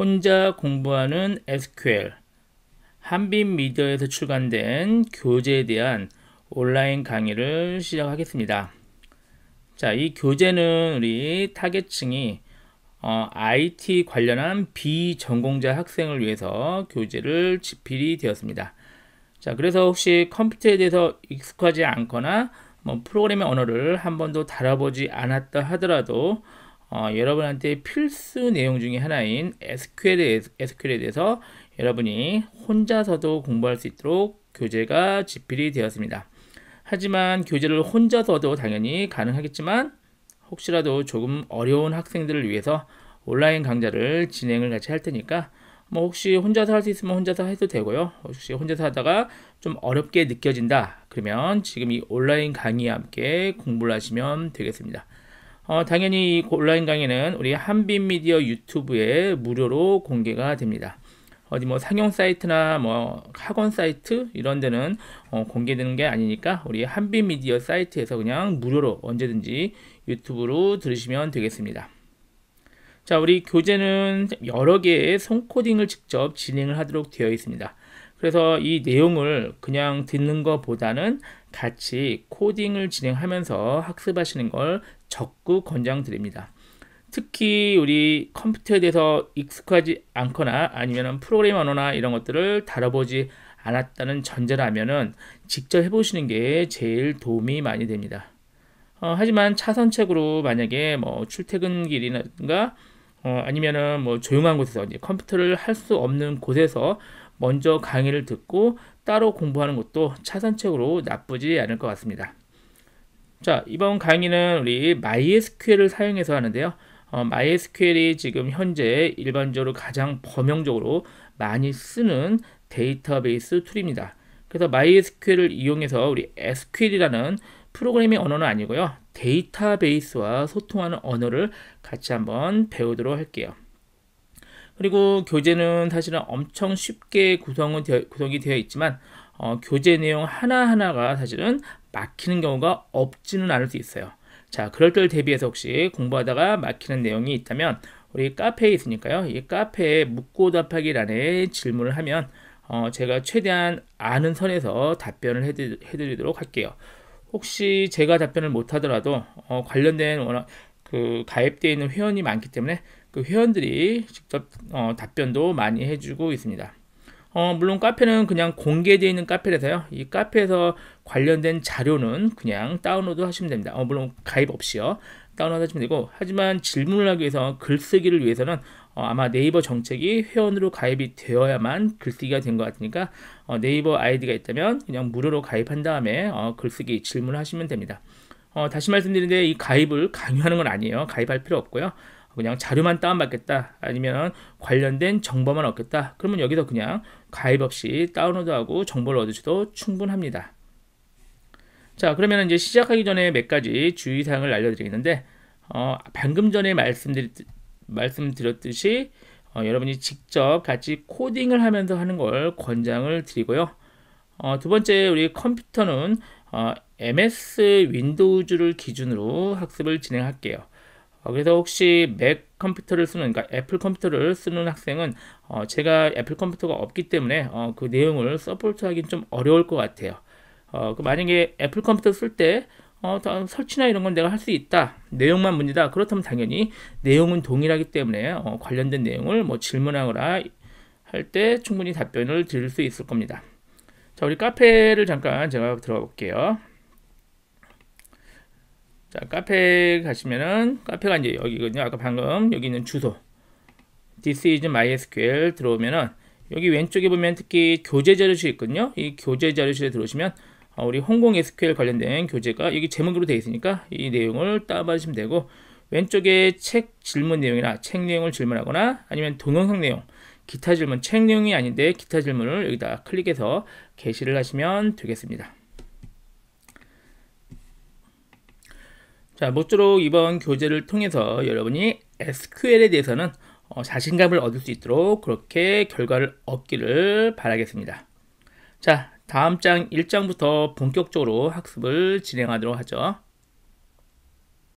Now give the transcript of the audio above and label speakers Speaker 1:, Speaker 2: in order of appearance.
Speaker 1: 혼자 공부하는 SQL 한빛 미디어에서 출간된 교재에 대한 온라인 강의를 시작하겠습니다. 자, 이 교재는 우리 타겟층이 어, IT 관련한 비전공자 학생을 위해서 교재를 집필이 되었습니다. 자, 그래서 혹시 컴퓨터에 대해서 익숙하지 않거나 뭐 프로그래밍 언어를 한 번도 다뤄보지 않았다 하더라도 어, 여러분한테 필수 내용 중에 하나인 SQL에, SQL에 대해서 여러분이 혼자서도 공부할 수 있도록 교재가 집필이 되었습니다. 하지만 교재를 혼자서도 당연히 가능하겠지만 혹시라도 조금 어려운 학생들을 위해서 온라인 강좌를 진행을 같이 할 테니까 뭐 혹시 혼자서 할 수 있으면 혼자서 해도 되고요. 혹시 혼자서 하다가 좀 어렵게 느껴진다. 그러면 지금 이 온라인 강의와 함께 공부를 하시면 되겠습니다. 어, 당연히 이 온라인 강의는 우리 한빛 미디어 유튜브에 무료로 공개가 됩니다. 어디 뭐 상용 사이트나 뭐 학원 사이트 이런 데는 어, 공개되는 게 아니니까 우리 한빛 미디어 사이트에서 그냥 무료로 언제든지 유튜브로 들으시면 되겠습니다. 자, 우리 교재는 여러 개의 손코딩을 직접 진행을 하도록 되어 있습니다. 그래서 이 내용을 그냥 듣는 것보다는 같이 코딩을 진행하면서 학습하시는 걸 적극 권장드립니다. 특히 우리 컴퓨터에 대해서 익숙하지 않거나 아니면 프로그램 언어나 이런 것들을 다뤄보지 않았다는 전제라면은 직접 해보시는 게 제일 도움이 많이 됩니다. 어, 하지만 차선책으로 만약에 뭐 출퇴근 길이나 어, 아니면은 뭐 조용한 곳에서 이제 컴퓨터를 할 수 없는 곳에서 먼저 강의를 듣고 따로 공부하는 것도 차선책으로 나쁘지 않을 것 같습니다. 자, 이번 강의는 우리 MySQL을 사용해서 하는데요. 어, MySQL이 지금 현재 일반적으로 가장 범용적으로 많이 쓰는 데이터베이스 툴입니다. 그래서 MySQL을 이용해서 우리 SQL이라는 프로그래밍 언어는 아니고요. 데이터베이스와 소통하는 언어를 같이 한번 배우도록 할게요. 그리고 교재는 사실은 엄청 쉽게 구성은 되어, 구성이 되어 있지만 어, 교재 내용 하나하나가 사실은 막히는 경우가 없지는 않을 수 있어요. 자, 그럴 때를 대비해서 혹시 공부하다가 막히는 내용이 있다면 우리 카페에 있으니까요. 이 카페에 묻고 답하기란에 질문을 하면 어, 제가 최대한 아는 선에서 답변을 해드, 해드리도록 할게요. 혹시 제가 답변을 못하더라도 어, 관련된 워낙 그 가입되어 있는 회원이 많기 때문에 그 회원들이 직접 어, 답변도 많이 해주고 있습니다. 어, 물론 카페는 그냥 공개되어 있는 카페라서요. 이 카페에서 관련된 자료는 그냥 다운로드 하시면 됩니다. 어, 물론 가입 없이요. 다운로드 하시면 되고, 하지만 질문을 하기 위해서 글쓰기를 위해서는 어, 아마 네이버 정책이 회원으로 가입이 되어야만 글쓰기가 된 것 같으니까 어, 네이버 아이디가 있다면 그냥 무료로 가입한 다음에 어, 글쓰기 질문을 하시면 됩니다. 어, 다시 말씀드리는데 이 가입을 강요하는 건 아니에요. 가입할 필요 없고요. 그냥 자료만 다운받겠다. 아니면 관련된 정보만 얻겠다. 그러면 여기서 그냥 가입 없이 다운로드하고 정보를 얻으셔도 충분합니다. 자 그러면 이제 시작하기 전에 몇 가지 주의사항을 알려드리겠는데 어, 방금 전에 말씀드렸, 말씀드렸듯이 어, 여러분이 직접 같이 코딩을 하면서 하는 걸 권장을 드리고요. 어, 두 번째 우리 컴퓨터는 어, MS Windows를 기준으로 학습을 진행할게요. 어, 그래서 혹시 맥 컴퓨터를 쓰는, 그러니까 애플 컴퓨터를 쓰는 학생은 어, 제가 애플 컴퓨터가 없기 때문에 어, 그 내용을 support하기는 좀 어려울 것 같아요. 어, 그 만약에 애플 컴퓨터 쓸때 어, 설치나 이런 건 내가 할 수 있다. 내용만 문제다. 그렇다면 당연히 내용은 동일하기 때문에 어, 관련된 내용을 뭐 질문하거나 할 때 충분히 답변을 드릴 수 있을 겁니다. 자, 우리 카페를 잠깐 제가 들어가 볼게요. 자, 카페 가시면은 카페가 이제 여기거든요. 아까 방금 여기 있는 주소. This is MySQL 들어오면은 여기 왼쪽에 보면 특히 교재 자료실 있거든요. 이 교재 자료실에 들어오시면 어, 우리 홍콩 SQL 관련된 교재가 여기 제목으로 되어 있으니까 이 내용을 다운받으시면 되고 왼쪽에 책 질문 내용이나 책 내용을 질문하거나 아니면 동영상 내용 기타 질문 책 내용이 아닌데 기타 질문을 여기다 클릭해서 게시를 하시면 되겠습니다. 자, 모쪼록 이번 교재를 통해서 여러분이 SQL에 대해서는 어, 자신감을 얻을 수 있도록 그렇게 결과를 얻기를 바라겠습니다. 자, 다음 장 1장부터 본격적으로 학습을 진행하도록 하죠.